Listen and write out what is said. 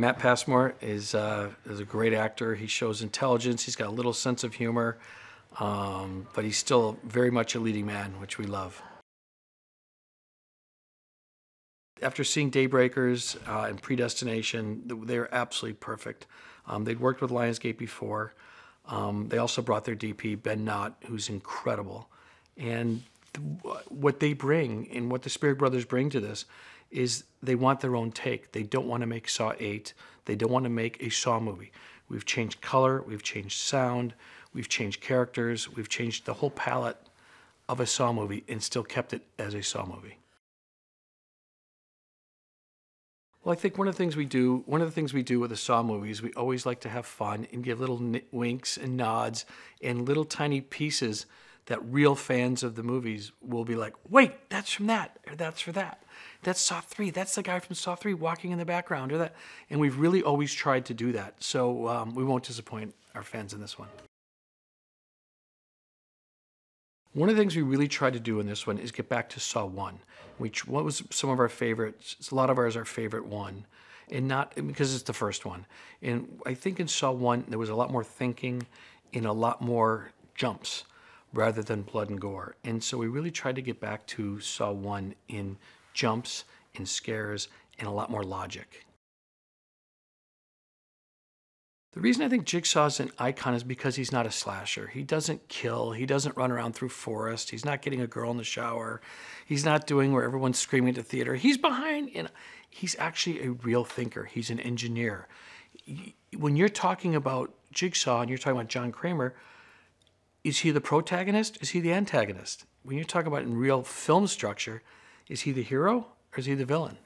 Matt Passmore is, uh, is a great actor. He shows intelligence. He's got a little sense of humor, um, but he's still very much a leading man, which we love. After seeing Daybreakers uh, and Predestination, they're absolutely perfect. Um, they'd worked with Lionsgate before. Um, they also brought their DP, Ben Nott, who's incredible. And what they bring and what the Spierig Brothers bring to this is they want their own take. They don't want to make Saw 8. They don't want to make a Saw movie. We've changed color, we've changed sound, we've changed characters, we've changed the whole palette of a Saw movie and still kept it as a Saw movie. Well, I think one of the things we do, one of the things we do with the Saw movies, we always like to have fun and give little winks and nods and little tiny pieces that real fans of the movies will be like, wait, that's from that, or that's for that. That's Saw 3. That's the guy from Saw 3 walking in the background, or that. And we've really always tried to do that. So um, we won't disappoint our fans in this one. One of the things we really tried to do in this one is get back to Saw 1. Which what was some of our favorites? A lot of ours our favorite one. And not because it's the first one. And I think in Saw 1, there was a lot more thinking and a lot more jumps rather than blood and gore. And so we really tried to get back to Saw 1 in jumps, in scares, and a lot more logic. The reason I think Jigsaw's an icon is because he's not a slasher. He doesn't kill. He doesn't run around through forest. He's not getting a girl in the shower. He's not doing where everyone's screaming at the theater. He's behind. And he's actually a real thinker. He's an engineer. When you're talking about Jigsaw and you're talking about John Kramer, is he the protagonist? Is he the antagonist? When you talk about in real film structure, is he the hero or is he the villain?